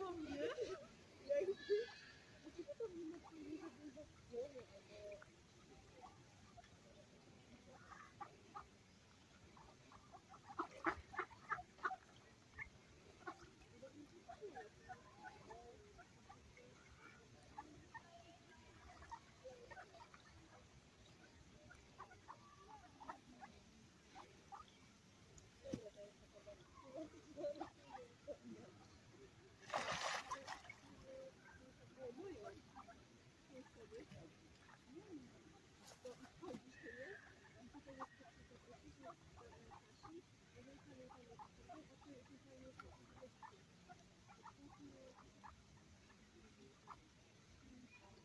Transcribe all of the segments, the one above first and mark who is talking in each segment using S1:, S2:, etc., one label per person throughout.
S1: Oh, yeah. Nước.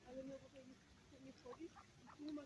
S1: alle nur wirklich mit Body, nur mal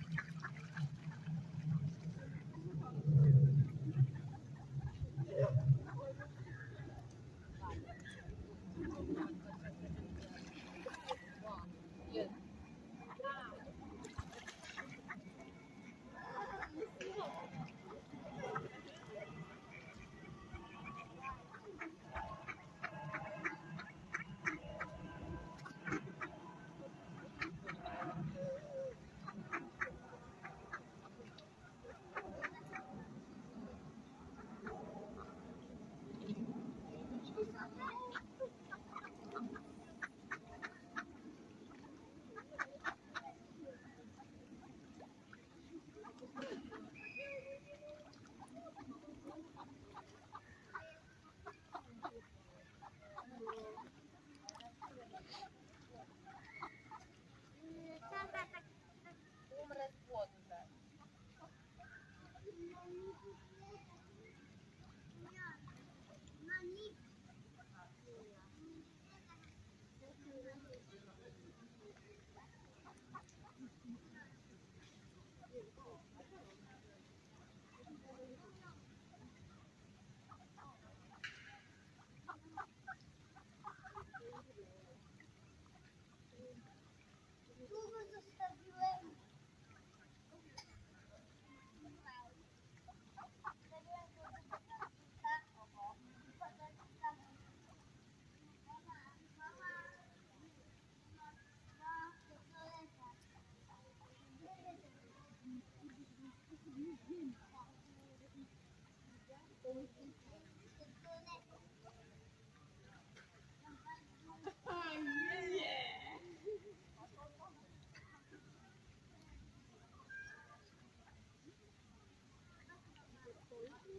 S1: Tudo
S2: do seu